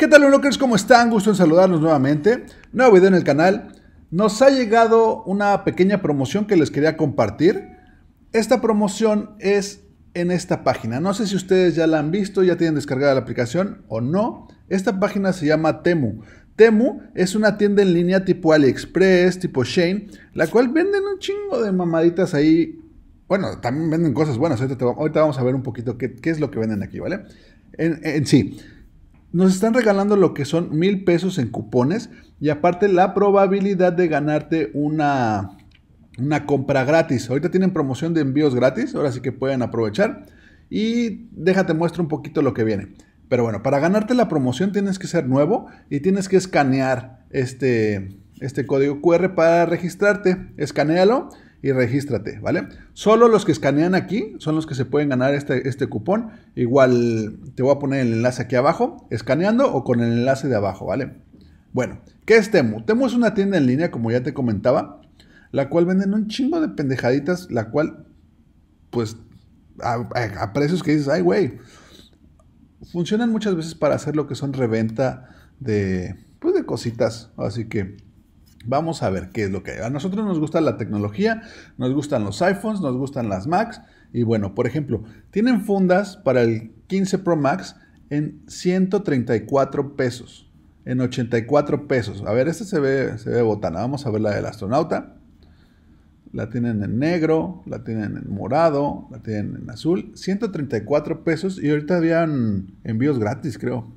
¿Qué tal, Unlockers? ¿Cómo están? Gusto en saludarlos nuevamente. Nuevo video en el canal. Nos ha llegado una pequeña promoción que les quería compartir. Esta promoción es en esta página. No sé si ustedes ya la han visto, ya tienen descargada la aplicación o no. Esta página se llama Temu. Temu es una tienda en línea tipo AliExpress, tipo Shane, la cual venden un chingo de mamaditas ahí. Bueno, también venden cosas buenas. Ahorita, vamos a ver un poquito qué, es lo que venden aquí, ¿vale? en sí. Nos están regalando lo que son mil pesos en cupones y aparte la probabilidad de ganarte una, una compra gratis. Ahorita tienen promoción de envíos gratis, ahora sí que pueden aprovechar. Y déjate muestro un poquito lo que viene. Pero bueno, para ganarte la promoción tienes que ser nuevo y tienes que escanear este, este código QR para registrarte. Escanealo y regístrate, ¿vale? Solo los que escanean aquí son los que se pueden ganar este, este cupón. Igual te voy a poner el enlace aquí abajo, escaneando o con el enlace de abajo, ¿vale? Bueno, ¿qué es Temu? Temu es una tienda en línea, como ya te comentaba, la cual venden un chingo de pendejaditas, la cual, pues, a, precios que dices, ay, güey, funcionan muchas veces para hacer lo que son reventa de, pues, de cositas, así que Vamos a ver qué es lo que hay. A nosotros nos gusta la tecnología, nos gustan los iPhones, nos gustan las Macs. Y bueno, por ejemplo, tienen fundas para el 15 Pro Max en 134 pesos. En 84 pesos. A ver, esta se ve, se ve botana. Vamos a ver la del astronauta. La tienen en negro, la tienen en morado, la tienen en azul. 134 pesos y ahorita habían envíos gratis, creo.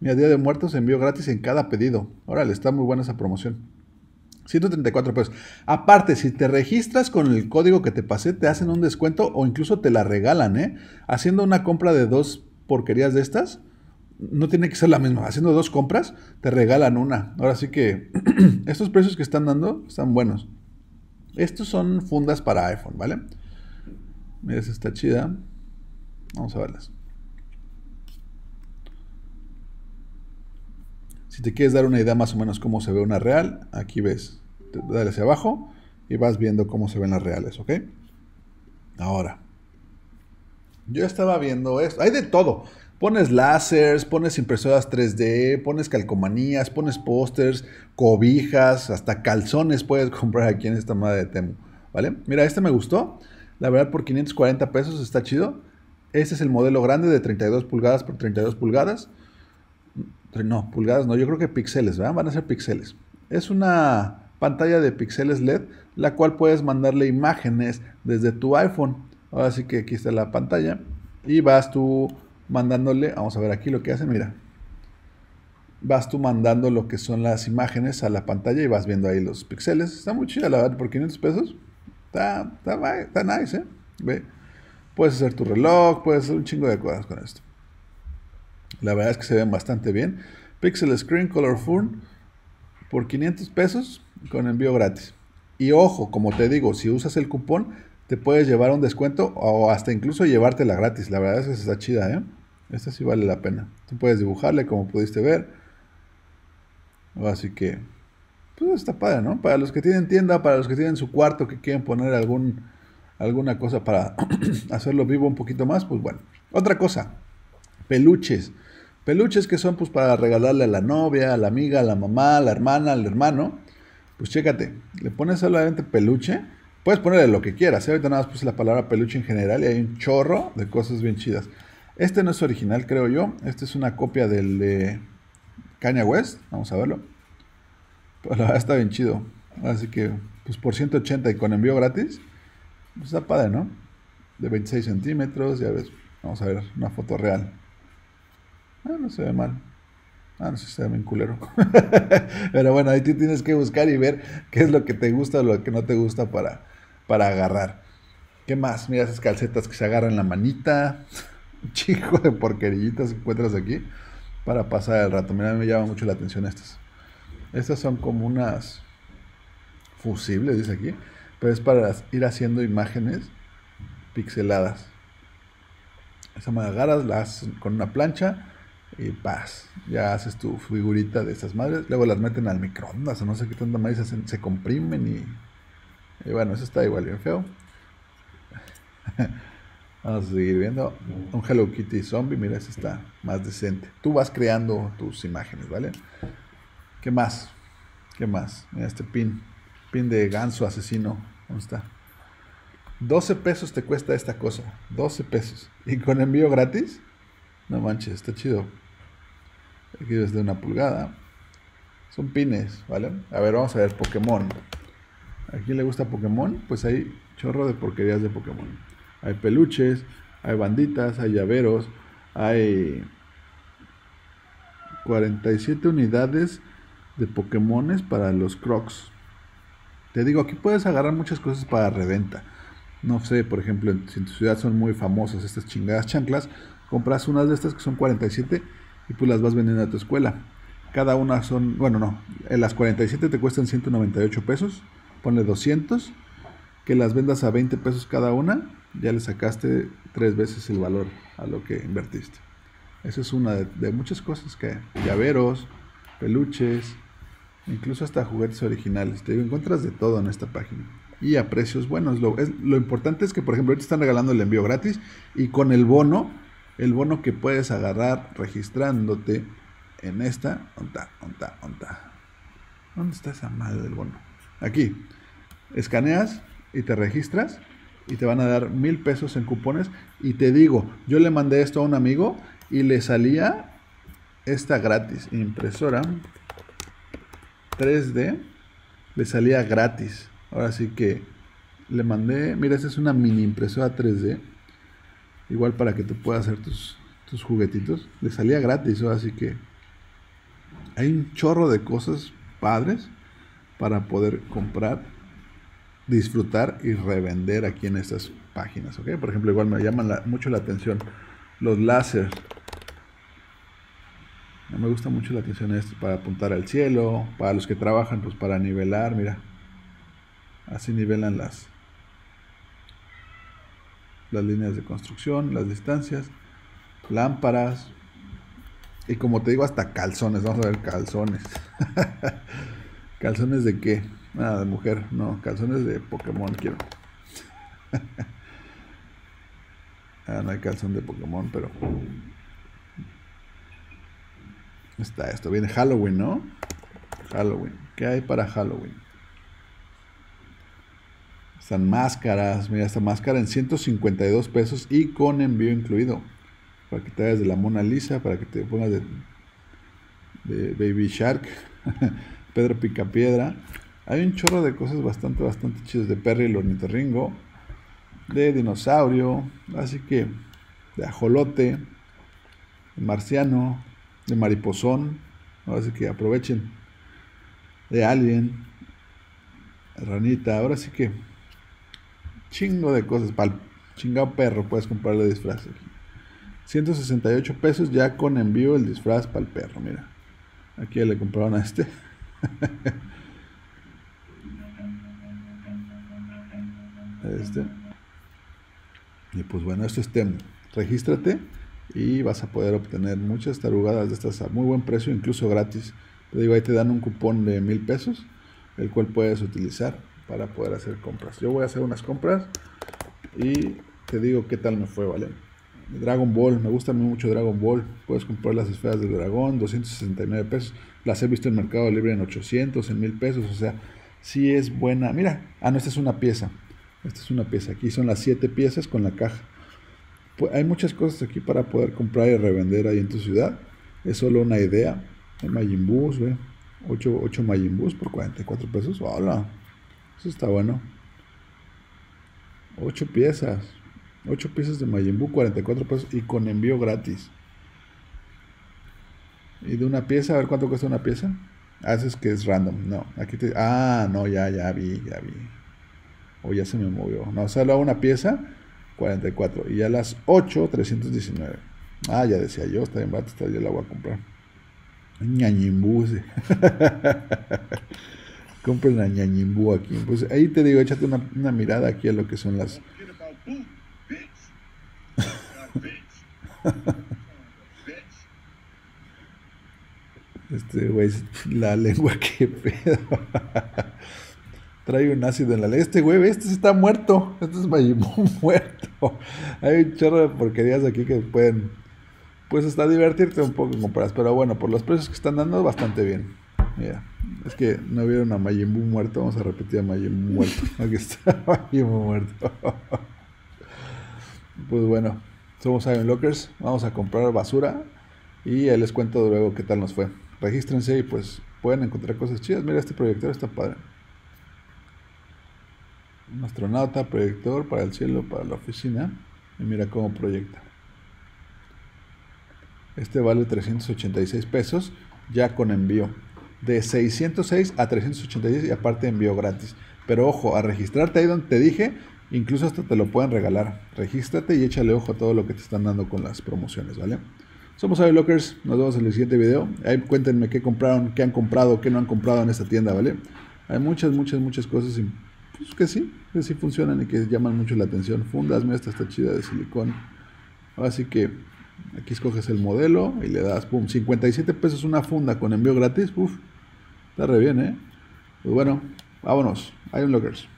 Mira, Día de Muertos envío gratis en cada pedido. Órale, está muy buena esa promoción. 134 pesos. Aparte, si te registras con el código que te pasé, te hacen un descuento o incluso te la regalan, ¿eh? Haciendo una compra de dos porquerías de estas, no tiene que ser la misma. Haciendo dos compras, te regalan una. Ahora sí que estos precios que están dando están buenos. Estos son fundas para iPhone, ¿vale? Mira, esta está chida. Vamos a verlas. Si te quieres dar una idea más o menos cómo se ve una real, aquí ves, dale hacia abajo y vas viendo cómo se ven las reales, ¿ok? Ahora, yo estaba viendo esto, hay de todo. Pones láseres, pones impresoras 3D, pones calcomanías, pones pósters, cobijas, hasta calzones puedes comprar aquí en esta madre de Temu, ¿vale? Mira, este me gustó. La verdad, por 540 pesos está chido. Este es el modelo grande de 32 pulgadas por 32 pulgadas. No, pulgadas no, yo creo que píxeles, ¿verdad? Van a ser píxeles. Es una pantalla de píxeles LED, la cual puedes mandarle imágenes desde tu iPhone. Ahora sí que aquí está la pantalla. Y vas tú mandándole, vamos a ver aquí lo que hacen, mira. Vas tú mandando lo que son las imágenes a la pantalla y vas viendo ahí los píxeles. Está muy chida, la verdad, por 500 pesos. Está, está, está nice, ¿eh? Ve. Puedes hacer tu reloj, puedes hacer un chingo de cosas con esto. La verdad es que se ven bastante bien. Pixel Screen Colorful por 500 pesos con envío gratis. Y ojo, como te digo, si usas el cupón, te puedes llevar un descuento o hasta incluso llevártela gratis. La verdad es que está chida, ¿eh? Esta sí vale la pena. Tú puedes dibujarle como pudiste ver. Así que, pues está padre, ¿no? Para los que tienen tienda, para los que tienen su cuarto, que quieren poner algún, alguna cosa para hacerlo vivo un poquito más, pues bueno. Otra cosa, peluches. Peluches que son pues para regalarle a la novia, a la amiga, a la mamá, a la hermana, al hermano. Pues chécate, le pones solamente peluche. Puedes ponerle lo que quieras. ¿eh? Ahorita nada más puse la palabra peluche en general y hay un chorro de cosas bien chidas. Este no es original, creo yo. Este es una copia del de Kanye West. Vamos a verlo. Pues la verdad está bien chido. Así que, pues por 180 y con envío gratis, pues está padre, ¿no? De 26 centímetros, ya ves. Vamos a ver una foto real. Ah, no se ve mal. Ah, no se ve bien culero. Pero bueno, ahí tú tienes que buscar y ver qué es lo que te gusta o lo que no te gusta para, para agarrar. ¿Qué más? Mira esas calcetas que se agarran la manita. Chico de porquerillitas que encuentras aquí para pasar el rato. Mira, me llama mucho la atención estas. Estas son como unas fusibles, dice aquí. Pero es para ir haciendo imágenes pixeladas. Esa me agarras, las con una plancha y paz, ya haces tu figurita de esas madres. Luego las meten al microondas o no sé qué tanta más se, se comprimen y, y, bueno, eso está igual bien feo. Vamos a seguir viendo un Hello Kitty zombie. Mira, ese está más decente. Tú vas creando tus imágenes, ¿vale? ¿Qué más? ¿Qué más? Mira este pin. Pin de ganso asesino. ¿Dónde está? 12 pesos te cuesta esta cosa. 12 pesos. ¿Y con envío gratis? No manches, está chido. Aquí desde una pulgada. Son pines, ¿vale? A ver, vamos a ver Pokémon. ¿A quién le gusta Pokémon? Pues hay chorro de porquerías de Pokémon. Hay peluches, hay banditas, hay llaveros, hay 47 unidades de Pokémones para los Crocs. Te digo, aquí puedes agarrar muchas cosas para reventa. No sé, por ejemplo, si en tu ciudad son muy famosas estas chingadas chanclas, compras unas de estas que son 47 y pues las vas vendiendo a tu escuela. Cada una son, bueno, no, en las 47 te cuestan 198 pesos, ponle 200, que las vendas a 20 pesos cada una, ya le sacaste tres veces el valor a lo que invertiste. Esa es una de, muchas cosas que llaveros, peluches, incluso hasta juguetes originales. Te encuentras de todo en esta página. Y a precios buenos. Lo, lo importante es que, por ejemplo, ahorita están regalando el envío gratis y con el bono, el bono que puedes agarrar registrándote en esta. ¿Dónde está? ¿Dónde ¿Dónde está esa madre del bono? Aquí. Escaneas y te registras y te van a dar mil pesos en cupones. Y te digo, yo le mandé esto a un amigo y le salía esta gratis. Impresora 3D. Le salía gratis. Ahora sí que le mandé. Mira, esta es una mini impresora 3D. Igual para que te puedas hacer tus, tus juguetitos. Le salía gratis. Ahora sí que hay un chorro de cosas padres para poder comprar, disfrutar y revender aquí en estas páginas. ¿ok? Por ejemplo, igual me llaman mucho la atención los láser. Me gusta mucho la atención esto para apuntar al cielo, para los que trabajan, pues para nivelar, mira. Así nivelan las, las líneas de construcción, las distancias, lámparas, y como te digo, hasta calzones. Vamos a ver calzones. ¿Calzones de qué? Nada, de mujer. No, calzones de Pokémon quiero. ah, no hay calzón de Pokémon, pero... Está esto. Viene Halloween, ¿no? Halloween. ¿Qué hay para Halloween? Están máscaras. Mira, esta máscara en 152 pesos y con envío incluido para que te hagas de la Mona Lisa, para que te pongas de, Baby Shark, Pedro Picapiedra. Hay un chorro de cosas bastante, bastante chidas de Perry el ornitorringo, de dinosaurio, así que de ajolote, de marciano, de mariposón, así que aprovechen, de alien, ranita, ahora sí que chingo de cosas, para el chingado perro puedes comprarle disfraz aquí. 168 pesos ya con envío el disfraz para el perro, mira. Aquí le compraron a este. este. Y pues bueno, esto es Temu. Regístrate y vas a poder obtener muchas tarugadas de estas a muy buen precio, incluso gratis. Te digo, ahí te dan un cupón de mil pesos, el cual puedes utilizar para poder hacer compras. Yo voy a hacer unas compras y te digo qué tal me fue, ¿vale? Dragon Ball, me gusta mucho Dragon Ball. Puedes comprar las esferas del dragón, 269 pesos. Las he visto en Mercado Libre en 800, en 1000 pesos. O sea, sí es buena. Mira, ah, no, esta es una pieza. Esta es una pieza. Aquí son las 7 piezas con la caja. Hay muchas cosas aquí para poder comprar y revender ahí en tu ciudad. Es solo una idea. Hay Majin Bus, 8, 8 Majin Bus por 44 pesos. Hola, eso está bueno. 8 piezas. 8 piezas de Majin 44 pesos y con envío gratis. Y de una pieza, a ver cuánto cuesta una pieza. Haces ah, que es random. No, aquí te. Ah, no, ya, ya vi, ya vi. O ya se me movió. No, solo una pieza, 44. Y ya las 8, 319. Ah, ya decía yo, está bien barato, yo la voy a comprar. ñañimbú. Compren la ñañimbú aquí. Pues ahí te digo, échate una, una mirada aquí a lo que son las Este güey, la lengua, que pedo. Trae un ácido en la ley. Este güey, este está muerto. Este es Majimón muerto. Hay un chorro de porquerías aquí que pueden, pues hasta divertirte un poco compras. Pero bueno, por los precios que están dando, bastante bien. Mira, es que no vieron a Majin muerto. Vamos a repetir a Majin muerto. Aquí está Majin muerto. pues bueno, somos Iron Lockers. Vamos a comprar basura. Y les cuento luego qué tal nos fue. Regístrense y pues pueden encontrar cosas chidas. Mira, este proyector está padre. Un astronauta, proyector para el cielo, para la oficina. Y mira cómo proyecta. Este vale 386 pesos ya con envío. De 606 a 386 y aparte envío gratis. Pero ojo, a registrarte ahí donde te dije, incluso hasta te lo pueden regalar. Regístrate y échale ojo a todo lo que te están dando con las promociones, ¿vale? Somos Lockers, nos vemos en el siguiente video. Ahí cuéntenme qué compraron, qué han comprado, qué no han comprado en esta tienda, ¿vale? Hay muchas, muchas, muchas cosas pues, que sí, que sí funcionan y que llaman mucho la atención. Fundas, mira, esta está chida de silicón. Así que aquí escoges el modelo y le das, pum, 57 pesos una funda con envío gratis. Uf, está re bien, ¿eh? Pues bueno, vámonos. Iron Lockers.